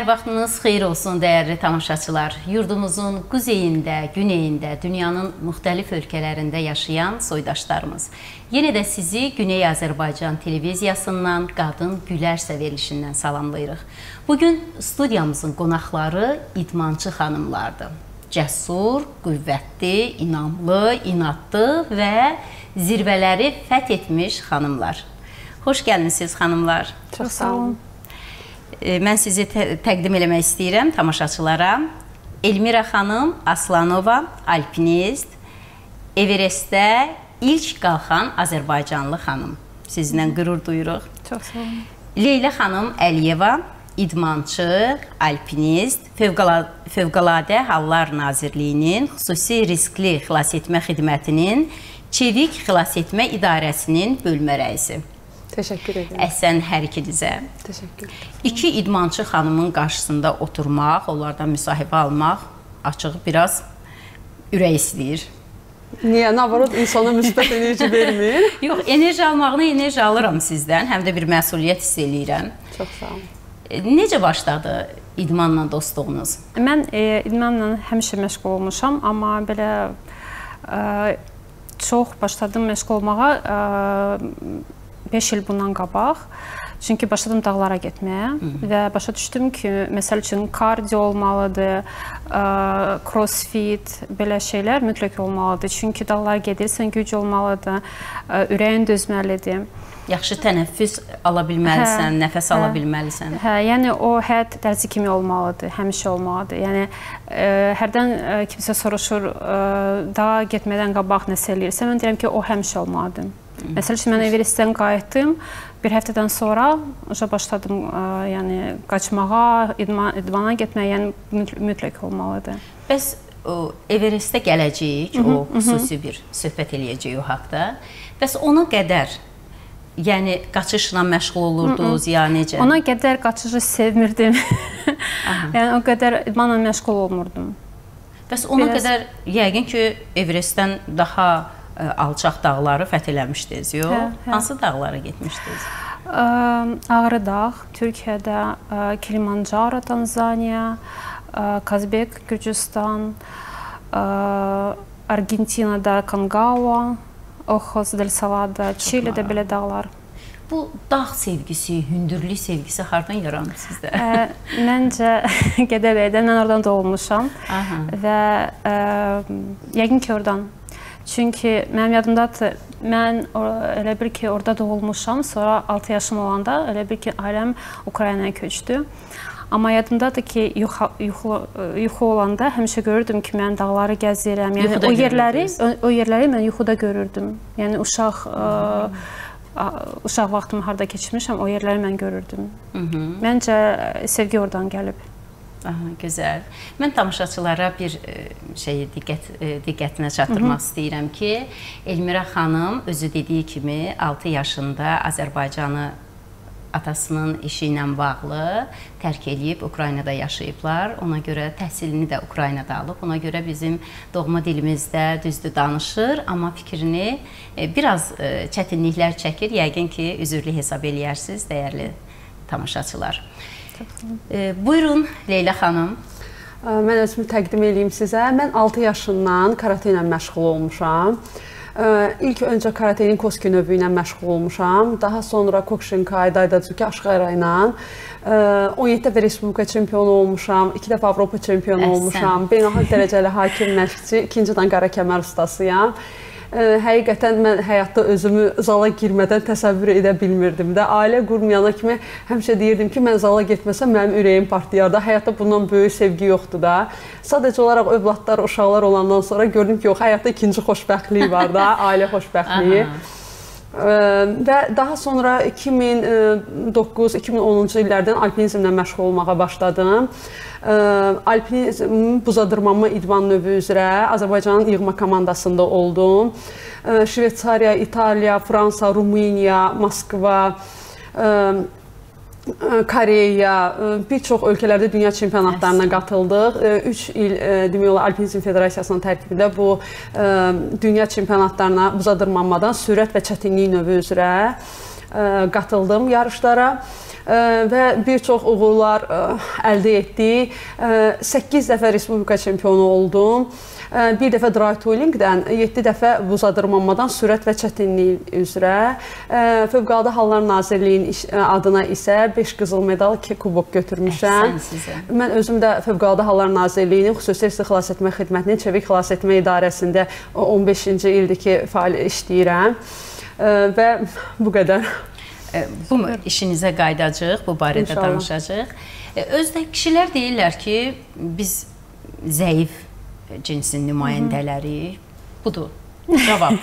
Hər vaxtınız xeyir olsun, dəyərli tamaşaçılar. Yurdumuzun quzeyində, güneyində, dünyanın müxtəlif ölkələrində yaşayan soydaşlarımız. Yenə də sizi Güney Azərbaycan televiziyasından Qadın Gülərsə verilişindən salamlayırıq. Bu gün studiyamızın qonaqları idmançı xanımlardır. Cəsur, qüvvətli, inamlı, inadlı və zirvələri fəth etmiş xanımlar. Xoş gəlmisiniz xanımlar. Çox sağ olun. Mən sizi tə təqdim eləmək istəyirəm tamaşaçılara. Elmira xanım Aslanova, alpinist, Everestdə ilk qalxan Azərbaycanlı xanım. Sizinlə qürur duyuruq. Çox sağ olun. Leyla xanım Əliyeva, idmançı, alpinist, Fövqəladə, Fövqəladə Hallar Nazirliyinin xüsusi riskli xilasetmə xidmətinin Çevik Xilasetmə İdarəsinin bölmə rəisi. Təşəkkür edirəm. Əhsən hər ikinizə. Təşəkkür. İki idmançı xanımın qarşısında oturmaq, onlardan müsahibə almaq açığı biraz ürək istəyir. Niyə? Navarot insana müsbət enerji vermir? Yox, enerji almağını enerji alıram sizdən, həm də bir məsuliyyət hiss eləyirəm. Çox sağ olun. Necə başladı idmanla dostluğunuz? Mən e, idmanla həmişə məşğul olmuşam, amma belə e, çox başladım məşğul olmağa e, 5 il bundan qabaq. Çünki başladım dağlara getməyə Hı -hı. və başa düşdüm ki, məsəl üçün kardio olmalıdır, ə, crossfit, belə şeylər mütləq olmalıdır. Çünki dağlara gedirsən, güc olmalıdır, ə, ürəyin dözməlidir. Yaxşı tənəffüs ala bilməlisən, hə, nəfəs hə, ala bilməlisən. Hə, yəni o həyat tərzi kimi olmalıdır, həmişə olmalıdır. Yəni ə, hərdən ə, kimsə soruşur, ə, dağa getmədən qabaq nəsə eləyirsən? Mən deyirəm ki, o həmişə olmalıdır. Məsəl üçün, mən Everestdən qayıtdım, bir həftədən sonra başladım ə, yəni, qaçmağa, idman, idmana getməyə, yəni mütləq olmalıdır. Bəs o, Everestə gələcəyik, Hı -hı, o xüsusi Hı bir söhbət eləyəcək o haqda. Bəs ona qədər Yəni qaçışla məşğul olurdunuz ya necə? Ona qədər qaçışı sevmirdim. yəni o qədər idmanla məşğul olmurdum. Bəs ona Biraz... qədər yəqin ki, Everestdən daha alçaq dağları fəth eləmişdiniz, yox? Hə, hə. Hansı dağlara getmişdiniz? Ağrı dağ, Türkiyədə Kilimanjaro, Tanzaniya, Kazbek, Gürcüstan, Argentinada Kangava, Ojos del Salada, Çilidə belə dağlar. Bu dağ sevgisi, hündürlük sevgisi hardan yaranıb sizdə? Ə, məncə Qədəbəydə mən oradan doğulmuşam Aha. və ə, yəqin ki, oradan Çünki mənim yadımdadır, mən elə bir ki, orada doğulmuşam, sonra 6 yaşım olanda elə bir ki, ailəm Ukraynaya köçdü. Amma yadımdadır ki, yuxu, yuxu, yuxu olanda həmişə görürdüm ki, mən dağları gəzirəm. Yəni yuxuda o yerləri, o, o yerləri mən yuxuda görürdüm. Yəni uşaq ə, uşaq vaxtımı harda keçirmişəm, o yerləri mən görürdüm. Hı -hı. Məncə sevgi oradan gəlib. Aha, gözəl. Mən tamaşaçılara bir e, şeyi diqqət e, diqqətinə çatdırmaq Hı -hı. istəyirəm ki, Elmira xanım özü dediyi kimi 6 yaşında Azərbaycanı atasının işi ilə bağlı tərk eləyib Ukraynada yaşayıblar. Ona görə təhsilini də Ukraynada alıb. Ona görə bizim doğma dilimizdə düzdür danışır, amma fikrini e, biraz çətinliklər çəkir. Yəqin ki, üzürlü hesab eləyərsiniz, dəyərli tamaşaçılar. E, buyurun Leyla xanım. Mən özümü təqdim edeyim sizə. Mən 6 yaşından karate ilə məşğul olmuşam. İlk öncə karatenin koski növü ilə məşğul olmuşam. Daha sonra Kokushinkai, Daidazuki, Aşqara ilə 17 dəfə Respublika çempionu olmuşam, 2 dəfə Avropa çempionu Əhsən. olmuşam. Beynəlxalq dərəcəli hakim məşqçi, ikinci dan qara kəmər ustasıyam həqiqətən mən həyatda özümü zala girmədən təsəvvür edə bilmirdim də. Ailə qurmayana kimi həmişə deyirdim ki, mən zala getməsəm mənim ürəyim partlayar da. Həyatda bundan böyük sevgi yoxdur da. Sadəcə olaraq övladlar, uşaqlar olandan sonra gördüm ki, yox, həyatda ikinci xoşbəxtlik var da, ailə xoşbəxtliyi. Və daha sonra 2009-2010-cu illərdən alpinizmlə məşğul olmağa başladım. Alpinizm buzadırmanma idman növü üzrə Azərbaycanın yığma komandasında oldum. Şveysariya, İtaliya, Fransa, Rumıniya, Moskva, Koreya, bir çox ölkələrdə dünya çempionatlarına qatıldıq. 3 il demək olar Alpinizm Federasiyasının tərkibində bu dünya çempionatlarına buza dırmanmadan sürət və çətinlik növü üzrə qatıldım yarışlara. və bir çox uğurlar əldə etdik. 8 dəfə respublika çempionu oldum. Bir dəfə dry tooling-dən, 7 dəfə buzadırmanmadan sürət və çətinlik üzrə. Fövqəladə Hallar Nazirliyinin adına isə 5 qızıl medal, 2 kubok götürmüşəm. Mən özüm də Fövqəladə Hallar Nazirliyinin xüsusi isti xilas etmə xidmətinin çevik xilas etmə idarəsində 15-ci ildir ki, fəal işləyirəm. Və bu qədər. Bu işinizə qayıdacağıq, bu barədə İnşallah. danışacağıq. Özdə kişilər deyirlər ki, biz zəif cinsin nümayəndələri. Budur. Cavab.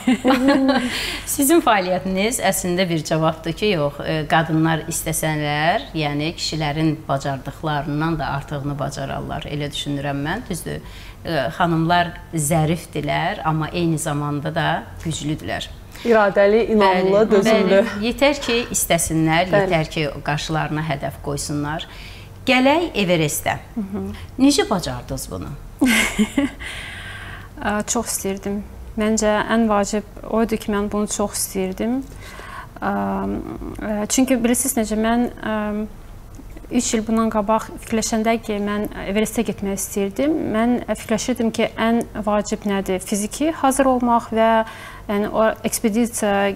Sizin fəaliyyətiniz əslində bir cavabdır ki, yox, e, qadınlar istəsənlər, yəni kişilərin bacardıqlarından da artığını bacararlar. Elə düşünürəm mən. Düzdür. E, xanımlar zərifdilər, amma eyni zamanda da güclüdülər. İradəli, inamlı, bəli, dözümlü. Bəli. Yetər ki, istəsinlər, bəli. yetər ki, qarşılarına hədəf qoysunlar. Gələk Everestə. Necə bacardınız bunu? çox istəyirdim. Məncə ən vacib o idi ki, mən bunu çox istəyirdim. Çünki bilirsiniz necə mən 3 il bundan qabaq fikirləşəndə ki, mən Everestə getmək istəyirdim. Mən fikirləşirdim ki, ən vacib nədir? Fiziki hazır olmaq və yəni o ekspedisiya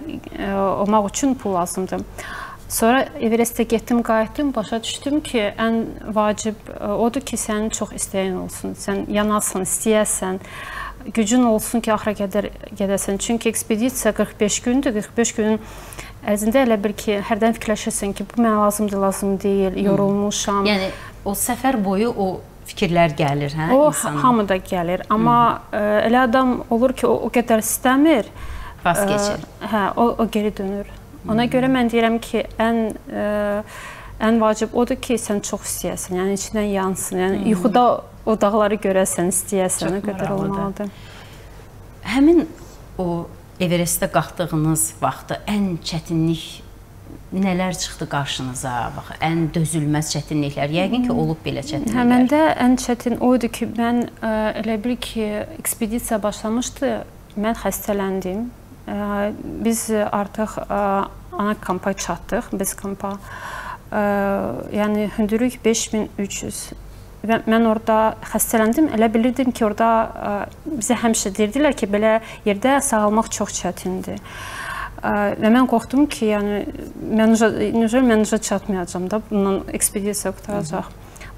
olmaq üçün pul lazımdır. Sonra Everestə getdim, qayıtdım, başa düşdüm ki, ən vacib e, odur ki, sənin çox istəyin olsun. Sən yanasan, istəyəsən, gücün olsun ki, axıra qədər gedəsən. Çünki ekspedisiya 45 gündür. 45 günün ərzində elə bir ki, hərdən fikirləşirsən ki, bu mənə lazımdır, lazım deyil, yorulmuşam. Yəni o səfər boyu o fikirlər gəlir, hə? O insana. hamıda gəlir, amma Hı -hı. E, elə adam olur ki, o, o qədər istəmir. Vaz e, keçir. Hə, o, o geri dönür. Ona görə mən deyirəm ki, ən ə, e, ən vacib odur ki, sən çox istəyəsən, yəni içindən yansın. Yəni hmm. yuxuda o dağları görəsən, istəyəsən, o qədər olmalıdır. Həmin o Everestdə qalxdığınız vaxtda ən çətinlik nələr çıxdı qarşınıza? Bax, ən dözülməz çətinliklər. Yəqin ki, olub belə çətinliklər. Həməndə ən çətin o idi ki, mən ə, e, elə bil ki, ekspedisiya başlamışdı. Mən xəstələndim Biz artıq ana kampa çatdıq, biz kampa. Yəni hündürlük 5300 və mən orada xəstələndim. Elə bilirdim ki, orada bizə həmişə deyirdilər ki, belə yerdə sağalmaq çox çətindir. Və mən qorxdum ki, yəni mən necə mən necə çatmayacağam da, bundan ekspedisiya qutaracaq.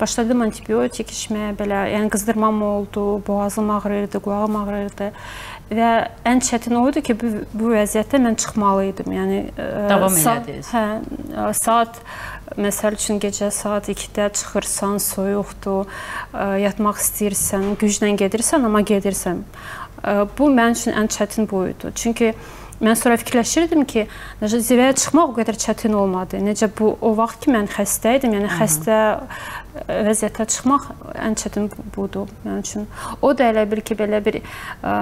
Başladım antibiotik içməyə, belə, yəni qızdırmam oldu, boğazım ağrıyırdı, qulağım ağrıyırdı. Və ən çətin o idi ki, bu, bu vəziyyətdə mən çıxmalı idim. Yəni davam elədiniz. Hə, saat məsəl üçün gecə saat 2-də çıxırsan, soyuqdur, yatmaq istəyirsən, güclə gedirsən, amma gedirsən. Bu mənim üçün ən çətin bu idi. Çünki Mən sonra fikirləşirdim ki, necə zirvəyə çıxmaq o qədər çətin olmadı. Necə bu o vaxt ki mən xəstə idim, yəni xəstə vəziyyətə çıxmaq ən çətin budur mənim üçün. O da elə bir ki, belə bir ə,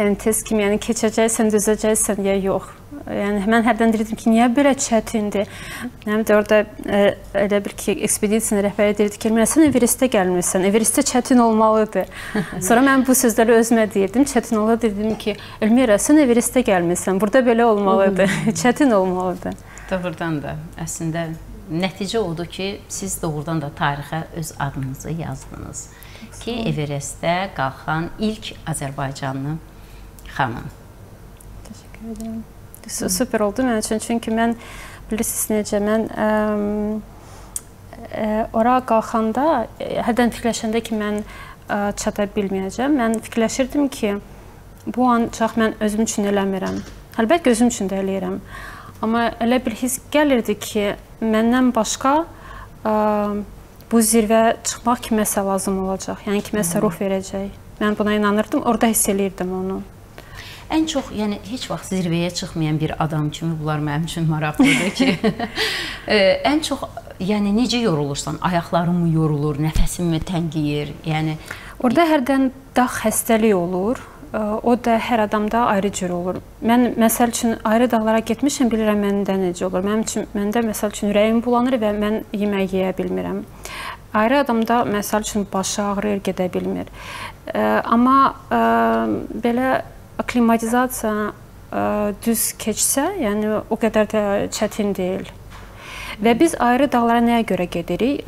yəni test kimi, yəni keçəcəksən, düzəcəksən ya yox. Yəni mən hərdən deyirdim ki, niyə belə çətindir? Mənim də orada ə, e, elə bir ki, ekspedisiyanın rəhbəri deyirdi ki, sən Everestə gəlmirsən. Everestə çətin olmalıdır. Sonra mən bu sözləri özümə deyirdim. Çətin ola dedim ki, Elmira, sən Everestə gəlmirsən. Burada belə olmalıdır. çətin olmalıdır. Doğrudan da əslində nəticə odur ki, siz doğrudan da tarixə öz adınızı yazdınız ki, Everestdə qalxan ilk Azərbaycanlı xanım. Təşəkkür edirəm. Super oldu mənim üçün. Çünki mən bilirsiniz necə mən ə, ə, ora qalxanda hərdən fikirləşəndə ki, mən ə, çata bilməyəcəm. Mən fikirləşirdim ki, bu ancaq mən özüm üçün eləmirəm. Əlbəttə özüm üçün də eləyirəm. Amma elə bir hiss gəlirdi ki, məndən başqa ə, bu zirvə çıxmaq kiməsə lazım olacaq. Yəni kiməsə ruh verəcək. Mən buna inanırdım, orada hiss eləyirdim onu. Ən çox, yəni heç vaxt zirvəyə çıxmayan bir adam kimi bunlar mənim üçün maraqlıdır ki, ən çox yəni necə yorulursan? Ayaqların mı yorulur, nəfəsin mi təngiyir? Yəni orada hərdən dağ xəstəlik olur. O da hər adamda ayrı cür olur. Mən məsəl üçün ayrı dağlara getmişəm, bilirəm məndə necə olur. Mənim üçün məndə məsəl üçün ürəyim bulanır və mən yemək yeyə bilmirəm. Ayrı adamda məsəl üçün başı ağrıyır, gedə bilmir. Amma belə aklimatizasiya ə, düz keçsə, yəni o qədər də çətin deyil. Və biz ayrı dağlara nəyə görə gedirik?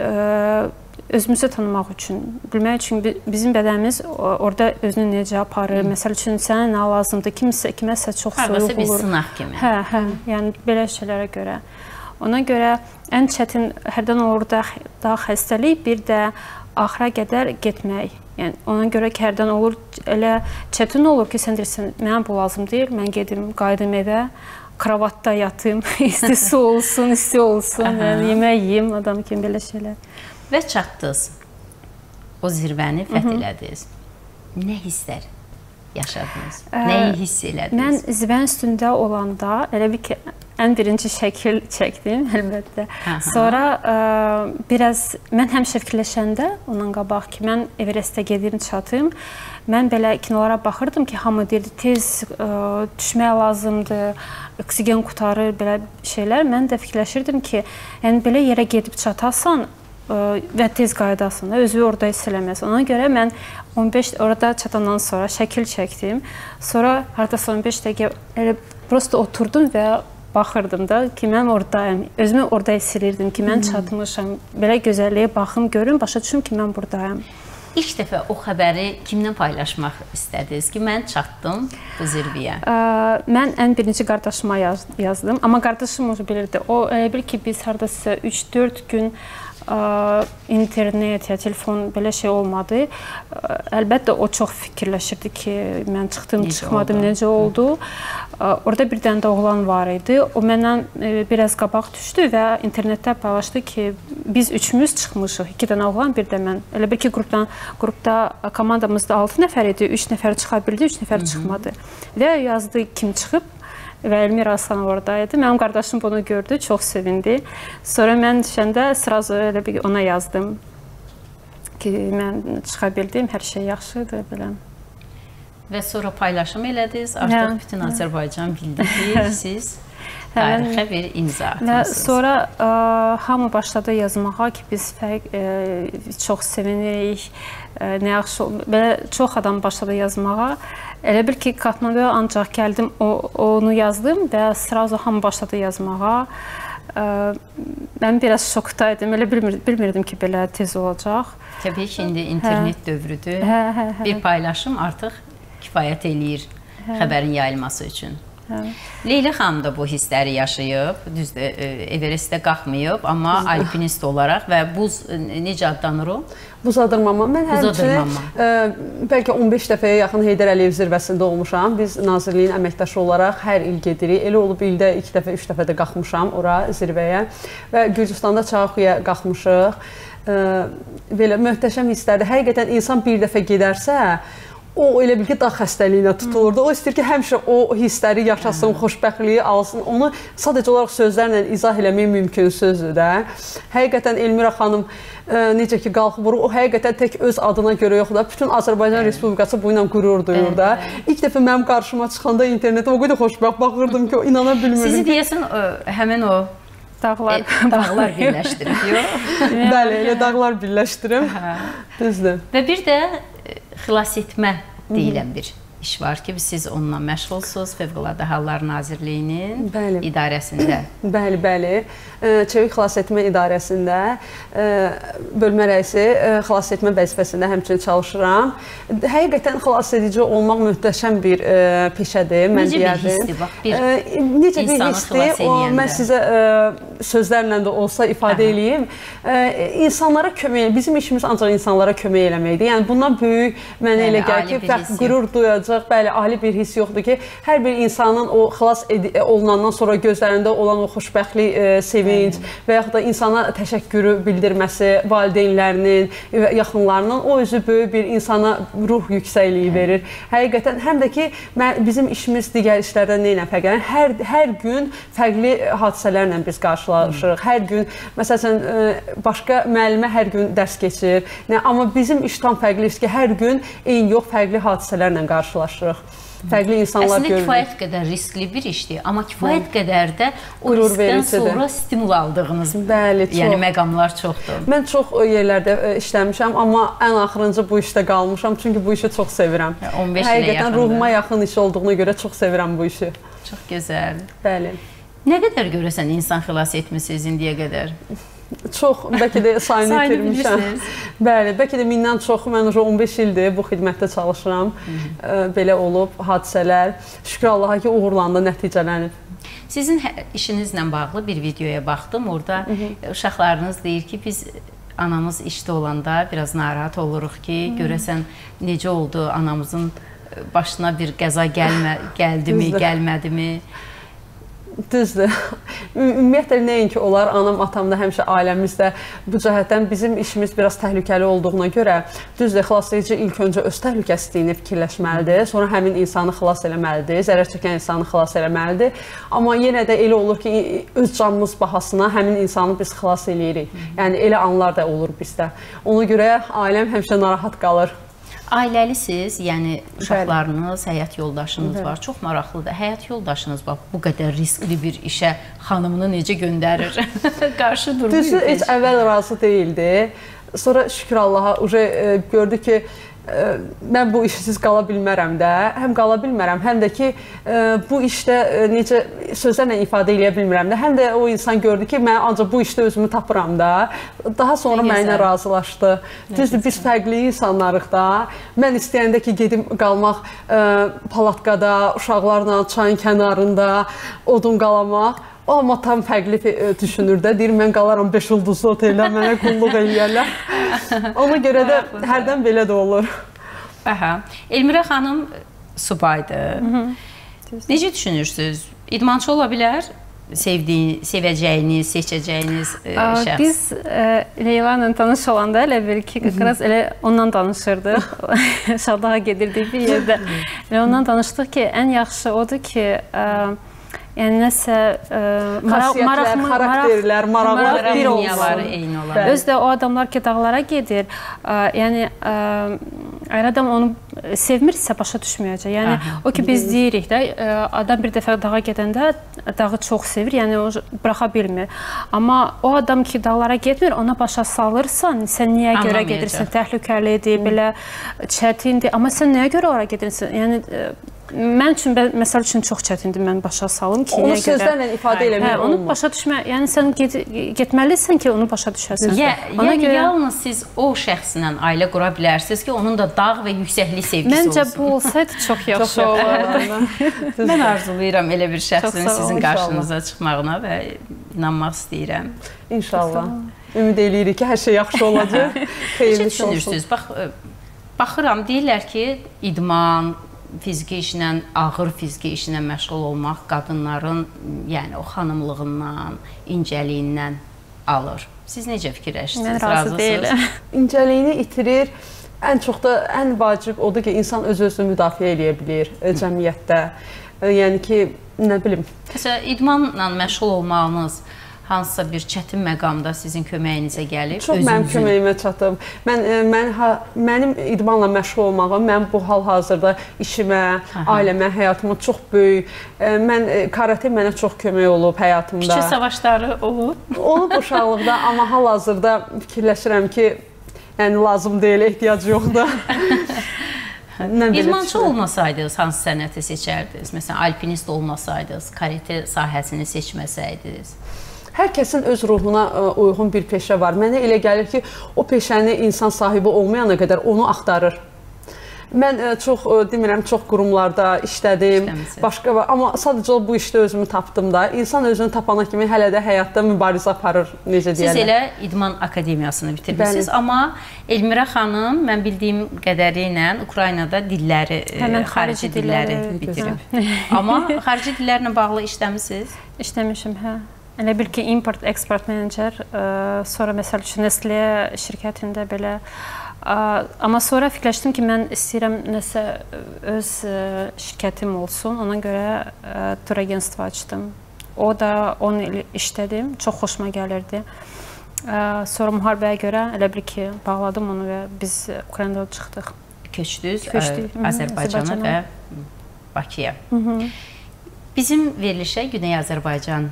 özümüzü tanımaq üçün, bilmək üçün bizim bədənimiz orada özünü necə aparır. Məsəl üçün sənə nə lazımdır? Kimsə kiməsə çox soyuq olur. bir sınaq kimi. Hə, hə. Yəni belə şeylərə görə. Ona görə ən çətin hərdən olur da xəstəlik, bir də axıra qədər getmək. Yəni ona görə ki, hərdən olur elə çətin olur ki, sən deyirsən, mənə bu lazım deyil, mən gedim, qayıdım evə, kravatda yatım, isti su olsun, isti olsun, yəni yemək yeyim, adam kimi belə şeylər. Və çatdınız. O zirvəni fəth elədiniz. Nə hisslər yaşadınız? Nəyi hiss elədiniz? Mən zirvənin üstündə olanda elə bir ki, ən birinci şəkil çəkdim əlbəttə. Aha. Sonra ə, biraz mən həmişə fikirləşəndə ondan qabaq ki, mən Everestə gedim, çatım. Mən belə kinolara baxırdım ki, hamı deyirdi tez ə, düşmək lazımdır, oksigen qutarır, belə şeylər. Mən də fikirləşirdim ki, yəni belə yerə gedib çatasan, və tez qayıdasan da, özü orada hiss eləməz. Ona görə mən 15 orada çatandan sonra şəkil çəkdim. Sonra hardasa 15 dəqiqə elə prosta oturdum və baxırdım da ki, mən ordayam. Özümü orada hiss edirdim ki, mən çatmışam. Belə gözəlliyə baxım, görüm, başa düşüm ki, mən burdayam. İlk dəfə o xəbəri kimlə paylaşmaq istədiniz ki, mən çatdım bu zirvəyə? Ə, mən ən birinci qardaşıma yaz, yazdım, amma qardaşım onu bilirdi. O elə bil ki, biz hardasa 3-4 gün internet ya telefon belə şey olmadı. Əlbəttə o çox fikirləşirdi ki, mən çıxdım, necə çıxmadım, oldu? necə oldu. Orada bir dənə də oğlan var idi. O məndən biraz qabaq düşdü və internetdə paylaşdı ki, biz üçümüz çıxmışıq. 2 dənə oğlan, bir də mən. Elə bir ki, qrupdan qrupda komandamızda 6 nəfər idi, 3 nəfər çıxa bildi, 3 nəfər çıxmadı. Və yazdı kim çıxıb və Elmira Asan orada idi. Mənim qardaşım bunu gördü, çox sevindi. Sonra mən düşəndə sırazu elə bir ona yazdım ki, mən çıxa bildim, hər şey yaxşıdır belə. Və sonra paylaşım elədiniz, artıq hə, bütün hə. Azərbaycan bildi ki, siz hə. tarixə bir imza atmışsınız. Və sonra ə, hamı başladı yazmağa ki, biz fərq ə, e, çox sevinirik Ə, nə yaxşı belə çox adam başladı yazmağa. Elə bil ki, Katmanduya ancaq gəldim, o, onu yazdım və sразу hamı başladı yazmağa. Ə, mən biraz şokdaydım. Elə bilmir, bilmirdim ki, belə tez olacaq. Təbii ki, indi internet hə. dövrüdür. Hə, hə, hə. Bir paylaşım artıq kifayət eləyir hə. xəbərin yayılması üçün. Hə. Leyla xanım da bu hissləri yaşayıb. Düzdür, e, Everestdə qalxmayıb, amma alpinist olaraq və buz e, necə adlanır o? Buz adırmama. Mən həmçinin e, bəlkə 15 dəfəyə yaxın Heydər Əliyev zirvəsində olmuşam. Biz Nazirliyin əməkdaşı olaraq hər il gedirik. Elə olub ildə 2 dəfə, 3 dəfə də qalxmışam ora zirvəyə və Gürcüstanda Çağxuya qalxmışıq. E, belə möhtəşəm hisslərdir. Həqiqətən insan bir dəfə gedərsə, o elə bil ki, dağ xəstəliyinə tutulurdu. O istəyir ki, həmişə o hissləri yaşasın, xoşbəxtliyi alsın. Onu sadəcə olaraq sözlərlə izah eləmək mümkünsüzdür də. Həqiqətən Elmira xanım ə, e, necə ki qalxıb o həqiqətən tək öz adına görə yox da, bütün Azərbaycan Respublikası bu ilə qürur duyur da. İlk dəfə mənim qarşıma çıxanda internetdə o qədər xoşbəxt baxırdım ki, inana bilmirdim. Sizi deyəsən ə, həmin o dağlar e, dağlar birləşdirib, yox? Bəli, elə dağlar birləşdirib. Hə. Düzdür. Və bir də xilas etmə deyilən bir iş var ki, siz onunla məşğulsunuz Fövqəladə Hallar Nazirliyinin bəli. idarəsində. bəli, bəli. Çevik xilas etmə idarəsində bölmə rəisi xilas etmə vəzifəsində həmçinin çalışıram. Həqiqətən xilas edici olmaq möhtəşəm bir peşədir, mən necə deyərdim. Necə bir hissdir? Bax, bir necə bir hissdir? O mən sizə sözlərlə də olsa ifadə Aha. eləyim. İnsanlara kömək, bizim işimiz ancaq insanlara kömək eləməkdir. Yəni bundan böyük mənə elə gəlir ki, fəxr qürur duyacaq olacaq. Bəli, ali bir hiss yoxdur ki, hər bir insanın o xilas olunandan sonra gözlərində olan o xoşbəxtlik, e, sevinc Hı. və yaxud da insana təşəkkürü bildirməsi, valideynlərinin və yaxınlarının o özü böyük bir insana ruh yüksəkliyi verir. Həqiqətən həm də ki, mən, bizim işimiz digər işlərdən nə ilə fərqlənir? Hər hər gün fərqli hadisələrlə biz qarşılaşırıq. Hı. Hər gün məsələn e, başqa müəllimə hər gün dərs keçir. Nə, amma bizim iş tam fərqlidir ki, hər gün eyni yox, fərqli hadisələrlə qarşılaşırıq qarşılaşırıq. Fərqli insanlar Əslində, görürük. Əslində kifayət qədər riskli bir işdir, amma kifayət Hı. qədər də o Qürur riskdən sonra stimul aldığınız Bəli, çox. yəni məqamlar çoxdur. Mən çox yerlərdə e, işləmişəm, amma ən axırıncı bu işdə qalmışam, çünki bu işi çox sevirəm. 15 Həqiqətən ruhuma yaxın iş olduğuna görə çox sevirəm bu işi. Çox gözəl. Bəli. Nə qədər görəsən insan xilas etmisiniz indiyə qədər? Çox, bəlkə də sayını itirmişəm. Bəli, bəlkə də mindən çox. Mən 15 ildir bu xidmətdə çalışıram. Hı -hı. Belə olub hadisələr. Şükür Allaha ki, uğurlandı, nəticələnib. Sizin hə, işinizlə bağlı bir videoya baxdım. Orada Hı -hı. uşaqlarınız deyir ki, biz anamız işdə olanda biraz narahat oluruq ki, Hı -hı. görəsən necə oldu anamızın başına bir qəza gəlmə, gəldimi, gəlmədimi? Düzdür. Ümumiyyətlə nəinki onlar, anam, atam da həmişə ailəmizdə bu cəhətdən bizim işimiz biraz təhlükəli olduğuna görə düzdür, xilasedici ilk öncə öz təhlükəsizliyini fikirləşməlidir, sonra həmin insanı xilas eləməlidir, zərər çəkən insanı xilas eləməlidir. Amma yenə də elə olur ki, öz canımız bahasına həmin insanı biz xilas eləyirik. Yəni elə anlar da olur bizdə. Ona görə ailəm həmişə narahat qalır. Ailəlisiz, yəni uşaqlarınız, həyat yoldaşınız Bəli. var. Çox maraqlıdır. Həyat yoldaşınız bax bu qədər riskli bir işə xanımını necə göndərir? Qarşı durmur. Düzdür, heç əvvəl razı deyildi. Sonra şükür Allaha, uje gördü ki, mən bu işsiz qala bilmərəm də. Həm qala bilmərəm, həm də ki, bu işdə necə sözlərlə ifadə eləyə bilmirəm də. Həm də o insan gördü ki, mən ancaq bu işdə özümü tapıram da. Daha sonra mənimlə razılaşdı. Düzdür, biz fərqli insanlarıq da. Mən istəyəndə ki, gedim qalmaq palatkada, uşaqlarla çayın kənarında odun qalamaq O amma tam fərqli düşünür də. Deyir mən qalaram 5 ulduzlu oteldə, mənə qulluq eləyərlər. Ona görə də hərdən belə də olur. Aha. Elmirə xanım subaydır. Necə düşünürsüz? İdmançı ola bilər? sevdiyi, sevəcəyiniz, seçəcəyiniz ə, e, şəxs? Biz ə, e, Leyla ilə tanış olanda elə bir ki, biraz elə ondan danışırdıq. Şadağa gedirdik bir yerdə. Və ondan danışdıq ki, ən yaxşı odur ki, ə, Yəni nəsə ə, maraq, maraq, xarakterlər, maraqlar bir olsun. eyni olar. Öz də o adamlar ki, dağlara gedir. Ə, yəni ə, əgər adam onu sevmirsə başa düşməyəcək. Yəni Aha. o ki biz deyirik də ə, adam bir dəfə dağa gedəndə dağı çox sevir, yəni o buraxa bilmir. Amma o adam ki dağlara getmir, ona başa salırsan, sən niyə görə gedirsən? Təhlükəlidir, belə çətindir. Amma sən nəyə görə ora gedirsən? Yəni Mən üçün məsəl üçün çox çətindir mən başa salım ki, onu sözlərlə ifadə eləmək hə, onu olmur. başa düşmə, yəni sən get, getməlisən ki, onu başa düşəsən. Yə, Ona yəni görə yalnız siz o şəxslə ailə qura bilərsiniz ki, onun da dağ və yüksəklik sevgisi Məncə, olsun. Məncə bu olsaydı çox yaxşı olardı. mən arzulayıram elə bir şəxsin sizin qarşınıza çıxmağına və inanmaq istəyirəm. İnşallah. Ümid eləyirik ki, hər şey yaxşı olacaq. Xeyirli düşünürsüz. Bax baxıram deyirlər ki, idman fiziki işlə, ağır fiziki işlə məşğul olmaq qadınların, yəni o xanımlığından, incəliyindən alır. Siz necə fikirləşirsiniz? Mən razı deyiləm. İncəliyini itirir. Ən çox da ən vacib odur ki, insan öz-özünü müdafiə edə bilir e, cəmiyyətdə. E, yəni ki, nə bilim. Məsələn, idmanla məşğul olmağınız hansısa bir çətin məqamda sizin köməyinizə gəlib? Çox özünüzün... mənim köməyimə çatıb. Mən e, mən ha, mənim idmanla məşğul olmağım mənim bu hal-hazırda işimə, Aha. ailəmə, həyatıma çox böyük. E, mən e, karate mənə çox kömək olub həyatımda. Küçə savaşları olub? Olub uşaqlıqda, amma hal-hazırda fikirləşirəm ki, yəni lazım deyil, ehtiyac yoxdur. İdmançı olmasaydınız hansı sənəti seçərdiniz? Məsələn, alpinist olmasaydınız, karate sahəsini seçməsəydiniz? Hər kəsin öz ruhuna e, uyğun bir peşə var. Mənə elə gəlir ki, o peşəni insan sahibi olmayana qədər onu axtarır. Mən ə, e, çox ə, e, demirəm, çox qurumlarda işlədim. İşləmişsiniz. Başqa amma sadəcə bu işdə özümü tapdım da. İnsan özünü tapana kimi hələ də həyatda mübarizə aparır, necə deyirlər. Siz elə İdman Akademiyasını bitirmisiniz, Bəli. amma Elmirə xanım mən bildiyim qədəri ilə Ukraynada dilləri, xarici, xarici dilləri, dilləri bitirib. amma xarici dillərlə bağlı işləmisiniz? İşləmişəm, hə. Elə bil ki, import eksport menecer, sonra məsəl üçün Nestle şirkətində belə Amma sonra fikirləşdim ki, mən istəyirəm nəsə öz şirkətim olsun. Ona görə tur agentstvo açdım. O da 10 il işlədim. Çox xoşuma gəlirdi. Sonra müharibəyə görə elə bil ki, bağladım onu və biz Ukraynada çıxdıq. Köçdünüz. Azərbaycana və Bakıya. Hı -hı. Bizim verilişə Güney Azərbaycan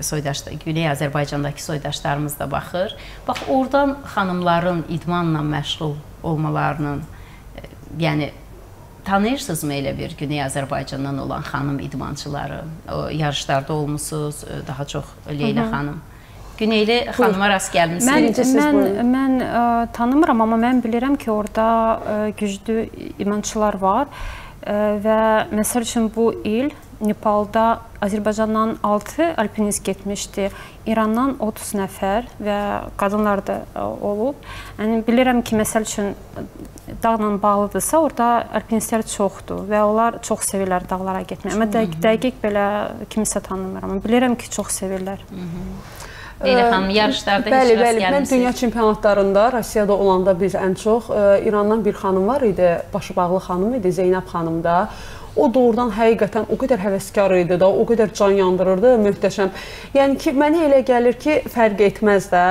soydaşlar, Güney Azərbaycandakı soydaşlarımız da baxır. Bax, oradan xanımların idmanla məşğul olmalarının, e, yəni tanıyırsınızmı elə bir Güney Azərbaycandan olan xanım idmançıları? O yarışlarda olmusunuz, daha çox Leyla Hı -hı. xanım. Güneyli xanıma rast gəlmisiniz? Mən mən mən ə, tanımıram, amma mən bilirəm ki, orada ə, güclü idmançılar var ə, və məsəl üçün bu il Nepalda Azərbaycandan 6 alpinist getmişdi. İrandan 30 nəfər və qadınlar da olub. Yəni bilirəm ki, məsəl üçün dağla bağlıdırsa, orada alpinistlər çoxdur və onlar çox sevirlər dağlara getməyi. Amma dəqiq, dəqiq belə kimisə tanımıram. Amma bilirəm ki, çox sevirlər. Hı -hı. Leyla xanım, yarışlarda bəli, heç bəli, mən dünya çempionatlarında Rusiyada olanda biz ən çox ə, İrandan bir xanım var idi, başı bağlı xanım idi, Zeynəb xanım da. O doğrudan həqiqətən o qədər həvəskar idi da, o qədər can yandırırdı, möhtəşəm. Yəni ki, mənə elə gəlir ki, fərq etməz də.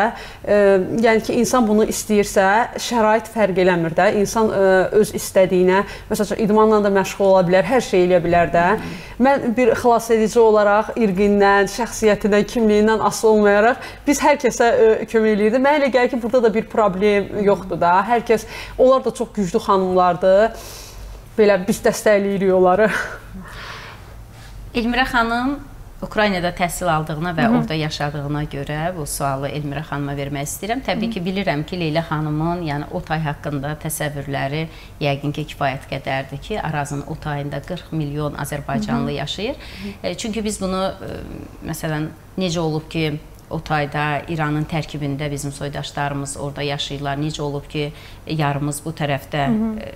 E, yəni ki, insan bunu istəyirsə, şərait fərq eləmir də. İnsan e, öz istədiyinə, məsələn, idmanla da məşğul ola bilər, hər şey eləyə bilər də. Mən bir xilas edici olaraq irqindən, şəxsiyyətindən, kimliyindən asılı olmayaraq biz hər kəsə e, kömək eləyirdik. Mənə elə gəlir ki, burada da bir problem yoxdur da. Hər kəs, onlar da çox güclü xanımlardır belə biz dəstəkləyirik onları. Elmirə xanım Ukraynada təhsil aldığına və Hı -hı. orada yaşadığına görə bu sualı Elmirə xanıma vermək istəyirəm. Təbii Hı -hı. ki, bilirəm ki, Leyla xanımın, yəni o tay haqqında təsəvvürləri yəqin ki, kifayət qədərdir ki, Arazın o tayında 40 milyon Azərbaycanlı Hı -hı. yaşayır. Hı -hı. Çünki biz bunu e, məsələn necə olub ki, o tayda İranın tərkibində bizim soydaşlarımız orada yaşayırlar. Necə olub ki, yarımız bu tərəfdə Hı -hı.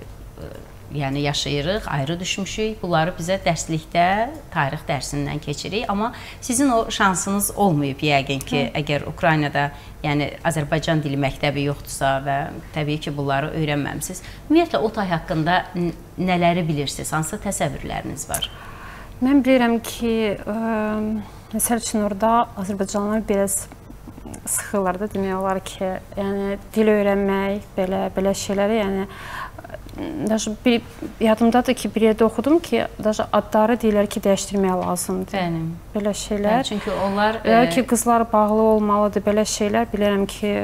Yəni yaşayırıq, ayrı düşmüşük. Bunları bizə dərslikdə, tarix dərsindən keçirik, amma sizin o şansınız olmayıb yəqin ki, Hı. əgər Ukraynada, yəni Azərbaycan dili məktəbi yoxdursa və təbii ki, bunları öyrənməmisiniz. Ümumiyyətlə o tay haqqında nələri bilirsiniz? Hansı təsəvvürləriniz var? Mən bilirəm ki, ə, məsəl üçün orada Azərbaycanlılar biraz sıxırlar da demək olar ki, yəni dil öyrənmək, belə belə şeyləri, yəni Daşı bir, yadımdadır ki, bir yerdə oxudum ki, daşı adları deyirlər ki, dəyişdirmək lazımdır. Bəli. Belə şeylər. Bəli, çünki onlar... Və ki, qızlar bağlı olmalıdır, belə şeylər bilirəm ki,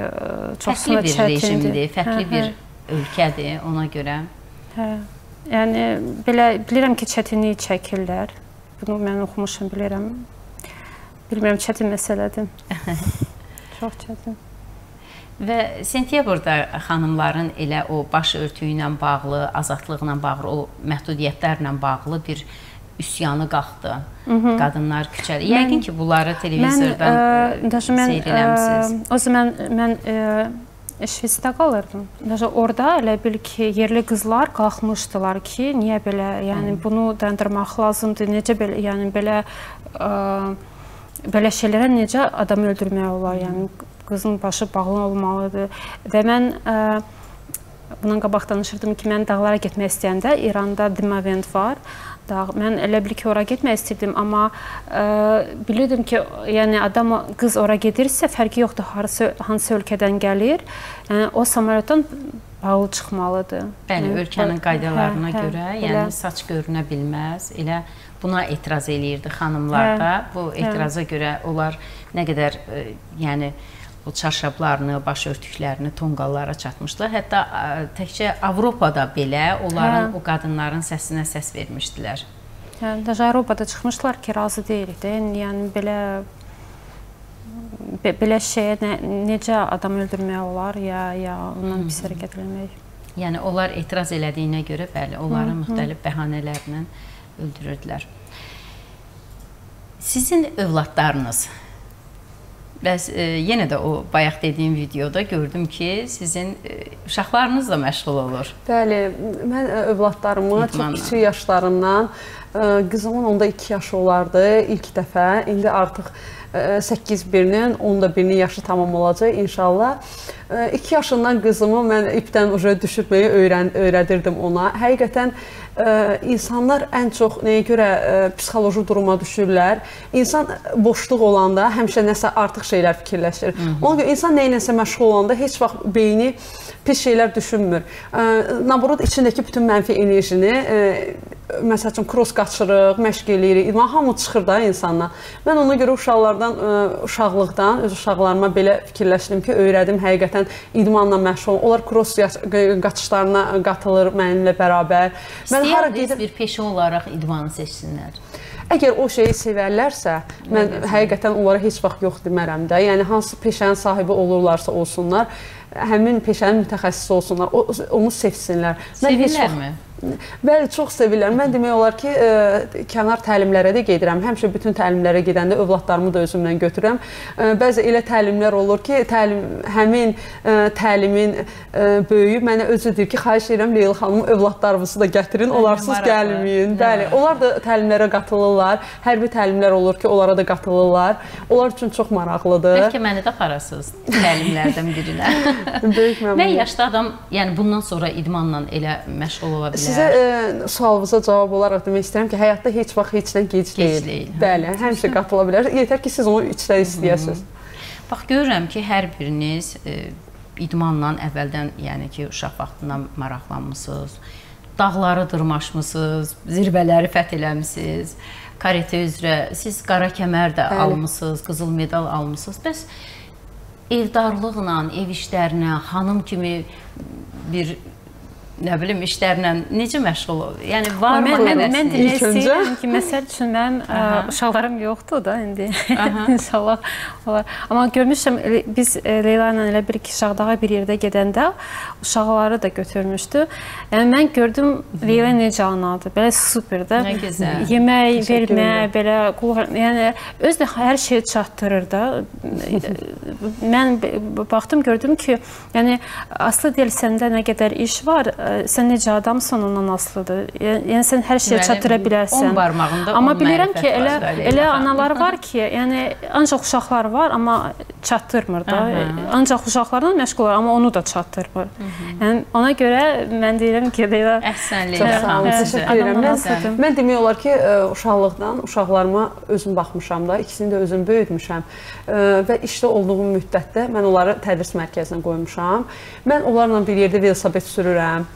çoxsuna çətindir. Fərqli bir rejimdir, fərqli hə, hə. bir ölkədir ona görə. Hə. Yəni, belə bilirəm ki, çətinlik çəkirlər. Bunu mən oxumuşum, bilirəm. Bilmirəm, çətin məsələdir. Çox çətin. Və sentyabrda xanımların elə o baş örtüyü ilə bağlı, azadlıqla bağlı, o məhdudiyyətlərlə bağlı bir üsyanı qalxdı. Hı -hı. Qadınlar küçədə. Yəqin ki, bunları televizordan mən, ə, mən, seyr eləmisiniz. O zaman mən ə, Şvetsdə qalırdım. Даже orada elə bil ki, yerli qızlar qalxmışdılar ki, niyə belə, yəni Hı. bunu dayandırmaq lazımdır. Necə belə, yəni belə ə, belə şeylərə necə adam öldürmək olar, yəni qızın başı bağlı olmalıdır. Və mən bundan qabaq danışırdım ki, mən dağlara getmək istəyəndə İranda Dimavend var. Dağ. Mən elə bil ki, ora getmək istirdim, amma ə, bilirdim ki, yəni adam qız ora gedirsə, fərqi yoxdur hansı hansı ölkədən gəlir. Yəni o samolyotdan bağlı çıxmalıdır. Bəli, yəni, ölkənin qaydalarına hə, hə, görə, yəni elə. saç görünə bilməz. Elə buna etiraz eləyirdi xanımlar hə, da. Bu etiraza hə. görə onlar nə qədər ə, yəni o çarşablarını, baş örtüklərini tonqallara çatmışdılar. Hətta ə, təkcə Avropada belə onların hə. o qadınların səsinə səs vermişdilər. Yəni də Avropada çıxmışlar ki, razı deyilik də. Yəni belə be, belə şeyə nə, necə adam öldürmək olar ya ya ondan pis hərəkət etmək. Yəni onlar etiraz elədiyinə görə bəli, onları Hı -hı. müxtəlif bəhanələrlə öldürürdülər. Sizin övladlarınız Bəs e, yenə də o bayaq dediyim videoda gördüm ki, sizin e, uşaqlarınız da məşğul olur. Bəli, mən e, övladlarımı İdmanla. çox kiçik yaşlarımdan, e, qızımın onda 2 yaşı olardı ilk dəfə. İndi artıq 8 birinin, 10da birinin yaşı tamam olacaq inşallah. 2 yaşından qızımı mən ipdən uca düşürməyi öyrən öyrədirdim ona. Həqiqətən insanlar ən çox nəyə görə psixoloji duruma düşürlər? İnsan boşluq olanda həmişə nəsə artıq şeylər fikirləşir. Hı -hı. Ona görə insan nə iləsə məşğul olanda heç vaxt beyni pis şeylər düşünmür. Naburud içindəki bütün mənfi enerjini məsəl üçün cross qaçırıq, məşq eləyirik. İdman hamı çıxır da insandan. Mən ona görə uşaqlardan ə, uşaqlıqdan öz uşaqlarıma belə fikirləşdim ki, öyrədim həqiqətən idmanla məşğul. Onlar cross qaçışlarına qatılır mənimlə bərabər. Mən hara gedir bir peşə olaraq idmanı seçsinlər. Əgər o şeyi sevərlərsə, mən həqiqətən onlara heç vaxt yox demərəm də. Yəni hansı peşənin sahibi olurlarsa olsunlar, həmin peşənin mütəxəssisi olsunlar, o, onu sevsinlər. Vaxt Bəli, çox sevirlər. Mən demək olar ki, ə, e, kənar təlimlərə də gedirəm. Həmişə bütün təlimlərə gedəndə övladlarımı da özümlə götürürəm. Ə, e, bəzi elə təlimlər olur ki, təlim həmin ə, e, təlimin ə, böyüyü mənə özü deyir ki, xahiş edirəm Leyla xanım övladlarınızı da gətirin, olarsız gəlməyin. Bəli, onlar da təlimlərə qatılırlar. Hərbi təlimlər olur ki, onlara da qatılırlar. Onlar üçün çox maraqlıdır. Bəlkə məni də aparasınız təlimlərdən birinə. Böyük məmnuniyyət. Nə yaşda adam, yəni bundan sonra idmanla elə məşğul ola bilər? Sizə e, sualınıza cavab olaraq demək istəyirəm ki, həyatda heç vaxt heçdən gec, gec deyil. deyil. Bəli, həmişə qatıla bilər. Yetər ki, siz onu içdən istəyəsiniz. Bax görürəm ki, hər biriniz e, idmanla əvvəldən, yəni ki, uşaq vaxtından maraqlanmısınız. Dağları dırmaşmısınız, zirvələri fəth eləmisiniz. Karate üzrə siz qara kəmər də Bəli. almısınız, qızıl medal almısınız. Bəs evdarlıqla, ev işlərinə, xanım kimi bir nə bilim işlərlə necə məşğul olur? Yəni varmı mən, mən, mən demək istəyirəm ki, məsəl üçün mənim ə, uşaqlarım yoxdur da indi. İnşallah olar. Amma görmüşəm biz Leyla ilə elə bir iki Şağdağa bir yerdə gedəndə uşaqları da götürmüşdü. Yəni mən gördüm Leyla necə anadır. Belə super da. Nə gözəl. Yemək vermə, belə yəni öz də hər şeyi çatdırır da. mən baxdım gördüm ki, yəni aslı deyil səndə nə qədər iş var, sən necə adamsan ondan asılıdır. Yəni sən hər şeyə çatdıra bilərsən. 10 barmağında Amma bilirəm ki, elə elə analar var ki, yəni ancaq uşaqlar var, amma çatdırmır da. Ancaq uşaqlarla məşğul olur, amma onu da çatdırmır. Yəni ona görə mən deyirəm ki, elə əhsənlik. Çox sağ olun. Təşəkkür edirəm. Mən, mən demək olar ki, uşaqlıqdan uşaqlarıma özüm baxmışam da, ikisini də özüm böyütmüşəm və işdə olduğum müddətdə mən onları tədris mərkəzinə qoymuşam. Mən onlarla bir yerdə velosiped sürürəm.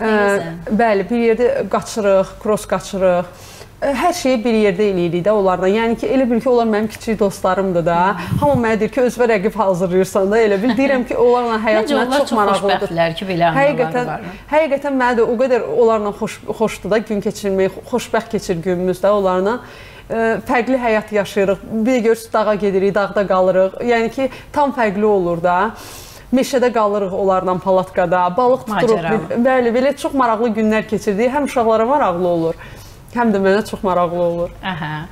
Bəli, bir yerdə qaçırıq, cross qaçırıq. Hər şeyi bir yerdə eləyirik də onlarla. Yəni ki, elə bil ki, onlar mənim kiçik dostlarımdır da. Hamı mənə deyir ki, özünə rəqib hazırlayırsan da. Elə bil deyirəm ki, onlarla həyat mənə çox maraqlıdır. ki, belə həqiqətən, var. Həqiqətən mənə də o qədər onlarla xoş xoşdur da gün keçirmək, xoşbəxt keçir günümüz də onlarla fərqli həyat yaşayırıq. Bir görürsüz dağa gedirik, dağda qalırıq. Yəni ki, tam fərqli olur da meşədə qalırıq onlarla palatkada, balıq tuturuq. Bəli, belə çox maraqlı günlər keçirdik. Həm uşaqlara maraqlı olur, həm də mənə çox maraqlı olur. Aha.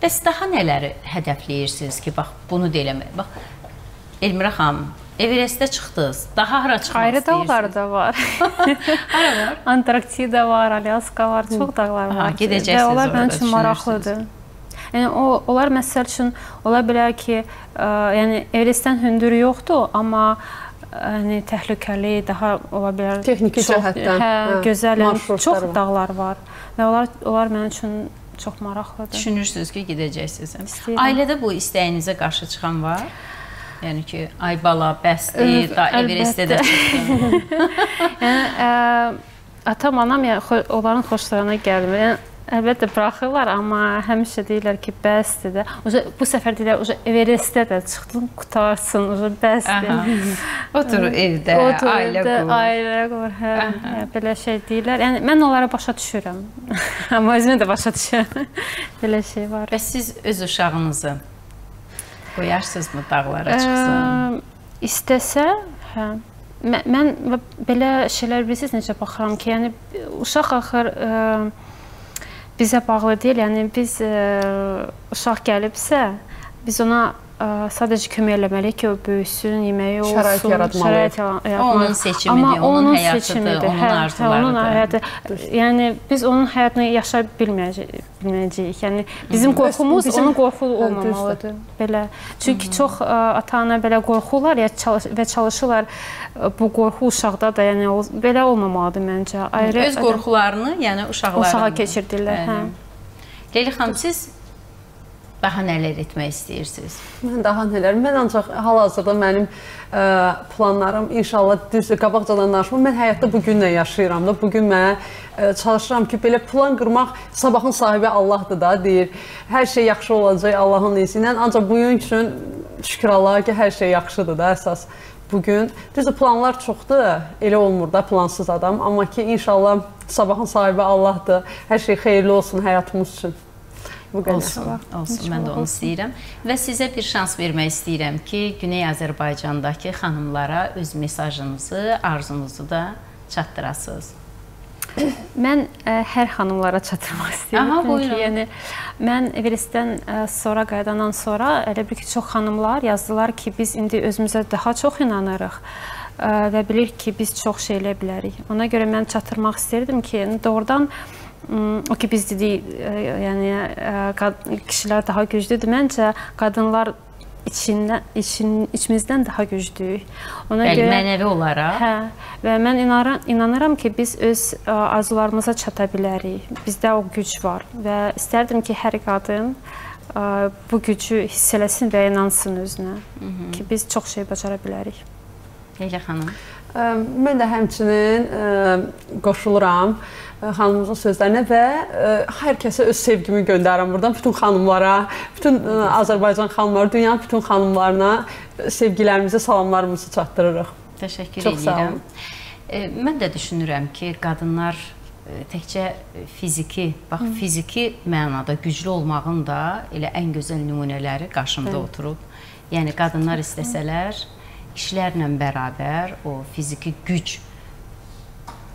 Bəs daha nələri hədəfləyirsiniz ki, bax bunu da eləmək. Bax Elmira xanım, Everestdə çıxdınız. Daha hara çıxmaq Ayrı dağlar da var. hara var? Antarktida var, Alyaska var, çox dağlar var. Ha, gedəcəksiniz. Və onlar mənim üçün maraqlıdır. Yəni o onlar məsəl üçün ola bilər ki, ə, yəni Everestdən hündür yoxdur, amma yəni təhlükəli, daha ola bilər texniki çox, cəhətdən hə, hə gözəl, çox var. dağlar var və onlar onlar mənim üçün çox maraqlıdır. Düşünürsüz ki, gedəcəksiniz. İstəyirəm. Ailədə bu istəyinizə qarşı çıxan var? Yəni ki, ay bala, bəsdir, da Everestdə də çıxdın. yəni ə, atam, anam yəni onların xoşlarına gəlmir. Yəni Əlbəttə buraxırlar, amma həmişə deyirlər ki, bəsdir də. Uca bu səfər deyirlər, uca Everestdə də çıxdın, qutarsın, uca bəsdir. Otur evdə, Otur ailə evdə, qur. Ailə qur, hə, hə, belə şey deyirlər. Yəni mən onlara başa düşürəm. amma özümü də başa düşürəm. belə şey var. Bəs siz öz uşağınızı qoyarsınızmı dağlara çıxsın? İstəsə, hə. Mən, mən belə şeylər bilirsiniz necə baxıram ki, yəni uşaq axır ə, bizə bağlı deyil. Yəni biz ə, e, uşaq gəlibsə, biz ona sadəcə kömək eləməliyik ki, o böyüsün, yeməyi olsun, şərait yaratmalıyıq. Şərait yaratmalıyıq. Onun seçimidir, Amma onun, onun həyatıdır, onun hə, arzularıdır. Hə, onun həyatı. Yəni biz onun həyatını yaşaya bilməyəcəyik, bilməyəcəyik. Yəni bizim qorxumuz bizim, onun qorxu olmamalıdır. Belə. Çünki Hı -hı. çox ata-ana belə qorxurlar ya çalış və çalışırlar bu qorxu uşaqda da, yəni o, belə olmamalıdır məncə. Ayrı öz qorxularını, yəni uşaqlara uşağa keçirdirlər, hə. Leyli xanım, siz Daha nələr etmək istəyirsiniz? Mən daha nələr? Mən ancaq hal-hazırda mənim ə, planlarım inşallah düzdür, qabaqcadan danışmam. Mən həyatda bu günlə yaşayıram da. Bu gün mənə ə, çalışıram ki, belə plan qurmaq sabahın sahibi Allahdır da, deyir. Hər şey yaxşı olacaq Allahın izni ilə. Ancaq bu gün üçün şükür Allaha ki, hər şey yaxşıdır da əsas. Bu gün düzdür, planlar çoxdur. Elə olmur da plansız adam, amma ki inşallah sabahın sahibi Allahdır. Hər şey xeyirli olsun həyatımız üçün. Bu qədər. Olsun, olsun. Mən də onu istəyirəm. Və sizə bir şans vermək istəyirəm ki, Güney Azərbaycandakı xanımlara öz mesajınızı, arzunuzu da çatdırasınız. Mən ə, hər xanımlara çatdırmaq istəyirəm. Aha, buyurun. Çünki, yəni mən Everestdən ə, sonra qayıdandan sonra elə bir ki, çox xanımlar yazdılar ki, biz indi özümüzə daha çox inanırıq ə, və bilirik ki, biz çox şey eləyə bilərik. Ona görə mən çatdırmaq istərdim ki, yəni doğrudan o ki biz dedik, yəni kişilər daha güclüdür. Məncə qadınlar içindən için içimizdən daha güclüyük. Ona Bəli, görə mənəvi olaraq. Hə, və mən inanıram, inanıram ki, biz öz ə, arzularımıza çata bilərik. Bizdə o güc var və istərdim ki, hər qadın ə, bu gücü hiss eləsin və inansın özünə Hı -hı. ki, biz çox şey bacara bilərik. Leyla xanım. Ə, mən də həmçinin ə, qoşuluram xanımımızın sözlərinə və ə, hər kəsə öz sevgimi göndərirəm burdan bütün xanımlara, bütün ə, Azərbaycan xanımları, dünyanın bütün xanımlarına sevgilərimizi, salamlarımızı çatdırırıq. Təşəkkür Çox edirəm. E, mən də düşünürəm ki, qadınlar təkcə fiziki, bax Hı. fiziki mənada güclü olmağın da elə ən gözəl nümunələri qarşımda Hı. oturub. Yəni qadınlar istəsələr kişilərlə bərabər o fiziki güc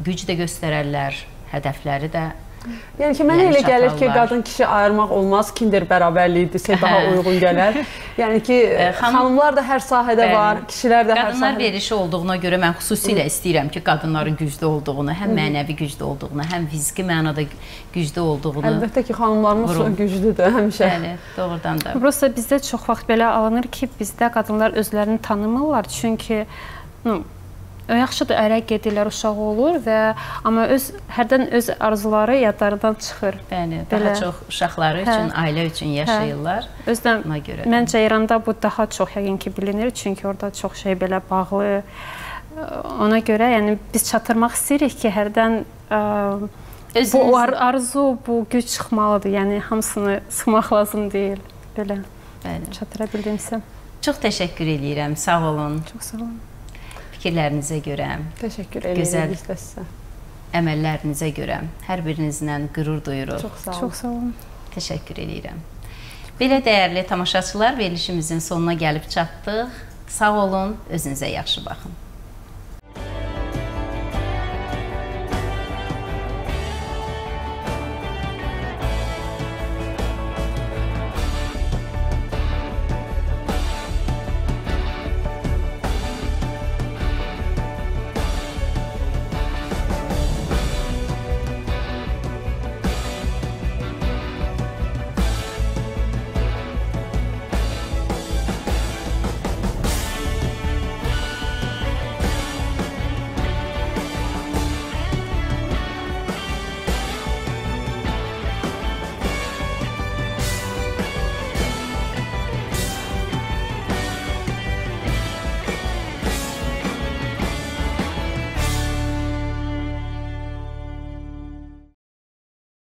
güc də göstərərlər, hədəfləri də Yəni ki, mənə yəni elə gəlir ki, qadın kişi ayırmaq olmaz, kinder bərabərliyidirsə daha uyğun gələr. Yəni ki, Xanım, xanımlar da hər sahədə bəli, var, kişilər də hər sahədə. Qadınlar verişi olduğuna görə mən xüsusilə istəyirəm ki, qadınların güclü olduğunu, həm mənəvi güclü olduğunu, həm fiziki mənada güclü olduğunu. Əlbəttə ki, xanımlarımız çox güclüdür həmişə. Bəli, doğrudan da. Prosta bizdə çox vaxt belə alınır ki, bizdə qadınlar özlərini tanımırlar, çünki ну, yaxşıdır ərə gedirlər, uşaq olur və amma öz hərdən öz arzuları yadlarından çıxır. Bəli, daha Belə. çox uşaqları hə. üçün, ailə üçün yaşayırlar. Hə. Özdən görə. Məncə İranda bu daha çox yəqin ki bilinir, çünki orada çox şey belə bağlı. Ona görə yəni biz çatdırmaq istəyirik ki, hərdən ə, Özünüz... bu ar arzu, bu güc çıxmalıdır. Yəni hamısını sıxmaq lazım deyil. Belə. Bəli. Çatdıra bildimsə. Çox təşəkkür eləyirəm. Sağ olun. Çox sağ olun fikirlərinizə görə, təşəkkür bizdə sizə. Əməllərinizə görə hər birinizlə qürur duyuruq. Çox sağ olun. Çox sağ olun. Təşəkkür edirəm. Belə dəyərli tamaşaçılar, verilişimizin sonuna gəlib çatdıq. Sağ olun, özünüzə yaxşı baxın.